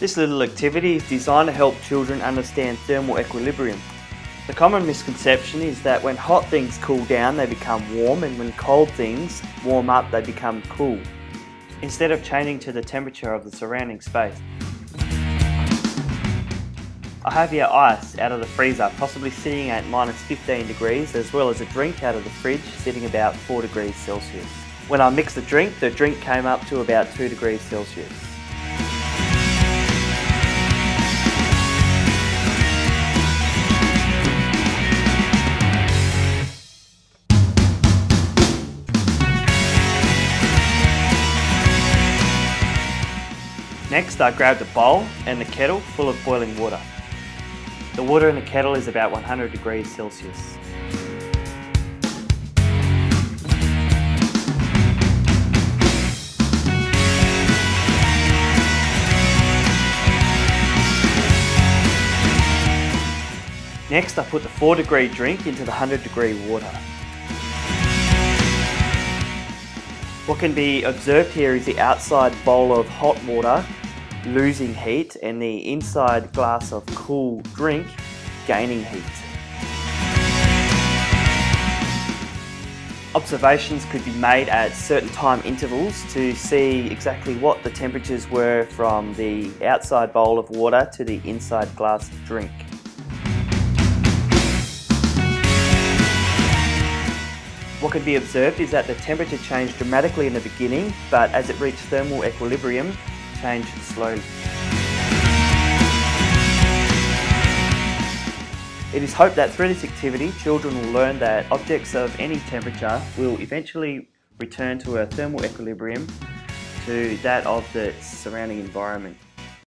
This little activity is designed to help children understand thermal equilibrium. The common misconception is that when hot things cool down they become warm and when cold things warm up they become cool, instead of changing to the temperature of the surrounding space. I have here ice out of the freezer, possibly sitting at minus 15 degrees, as well as a drink out of the fridge sitting about 4 degrees Celsius. When I mixed the drink, the drink came up to about 2 degrees Celsius. Next I grabbed a bowl and a kettle full of boiling water. The water in the kettle is about 100 degrees Celsius. Next I put the 4 degree drink into the 100 degree water. What can be observed here is the outside bowl of hot water losing heat and the inside glass of cool drink gaining heat. Observations could be made at certain time intervals to see exactly what the temperatures were from the outside bowl of water to the inside glass of drink. What could be observed is that the temperature changed dramatically in the beginning, but as it reached thermal equilibrium, changed slowly. It is hoped that through this activity, children will learn that objects of any temperature will eventually return to a thermal equilibrium to that of the surrounding environment.